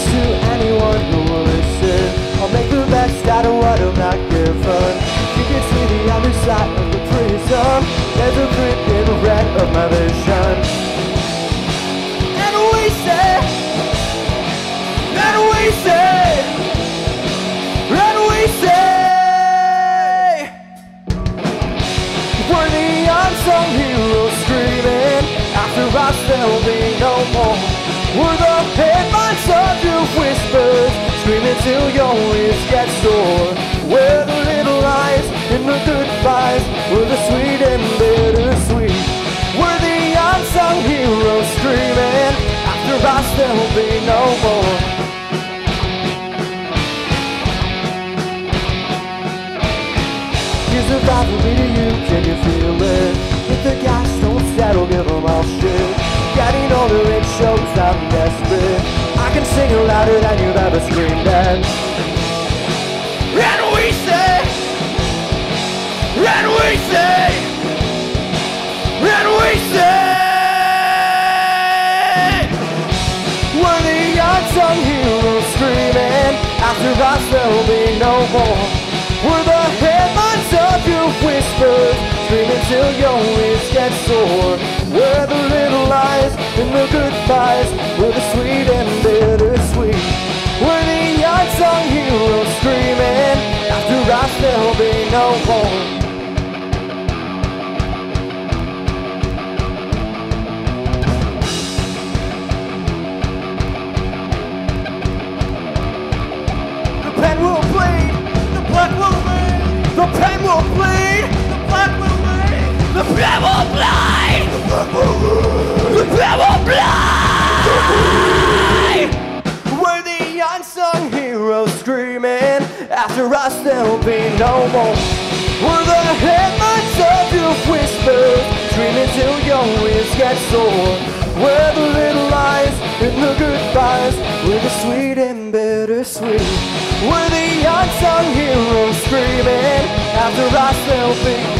promise to anyone who will listen. I'll make the best out of what I'm not given. You can see the other side of the prism. There's a print in the red of my vision. And we say And we say And we say We're the unsung heroes screaming. After us there'll be no more. We're till your ears get sore. We're the little lies in the goodbyes, we're the sweet and bittersweet. We're the unsung heroes screaming. After us there'll be no more. Here's a rivalry to you, can you feel it? If the gas don't settle, give them all shit. Getting older, it shows I'm desperate. I can sing louder than you've ever screamed at. And we say, and we say, and we say, we're the unsung heroes screaming. After us, there'll be no more. We're the headlines of your whispers, screaming till your ears get sore. We're the little lies and the goodbyes, we're the sweet and The pen will bleed, the blood will bleed, the pen will bleed, the blood will bleed, the pen will bleed, the pen will bleed. We're the unsung heroes screaming, after us there'll be no more. We're the headlines of your whispers, screaming till your ears get sore. We're the little lies and the goodbyes, we're the sweet and bittersweet. We're the unsung heroes screaming, after there'll be no